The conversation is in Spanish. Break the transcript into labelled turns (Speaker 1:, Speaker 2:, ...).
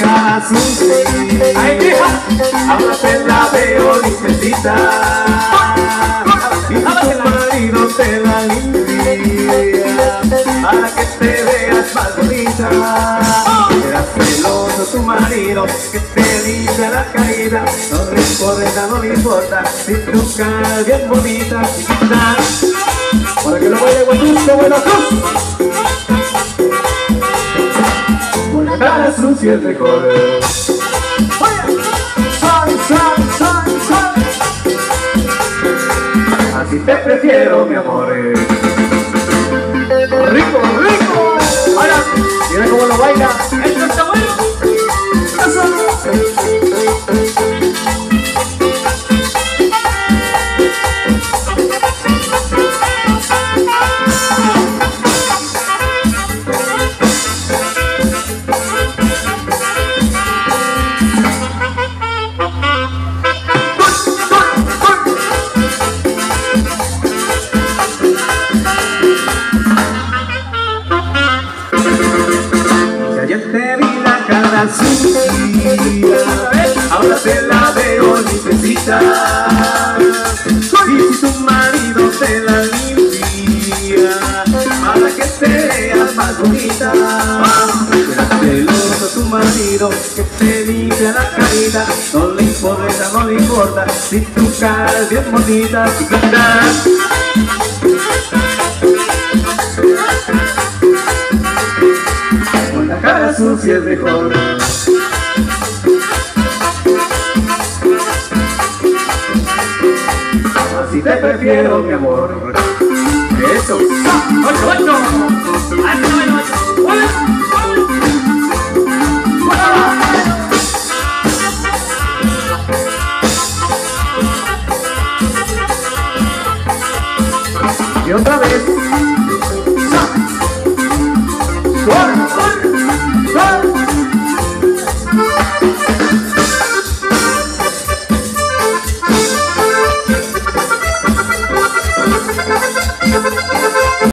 Speaker 1: cara Ay, hija. ahora te la veo limpiecita. Y tu marido te la limpia, para que te veas más bonita. Será celoso tu marido que te limpia la caída. No le importa, no le importa, si tu cara bien bonita, chiquita. Para que lo baile Guatuso, buenos sucia es mejor.
Speaker 2: Sal, sal, sal, sal.
Speaker 1: Así te prefiero, mi amor.
Speaker 2: Rico, rico. Mira cómo lo baila.
Speaker 1: Sucia, ahora te la veo limpiecita. Y si tu marido te la limpia, para que te veas más bonita. Celoso tu marido que te limpia la caída. No le importa, no le importa, si tu cara es bien bonita. Con la cara sucia es mejor. Así te prefiero, mi amor. Eso. ¡Ocho,
Speaker 2: ocho!
Speaker 1: Y otra vez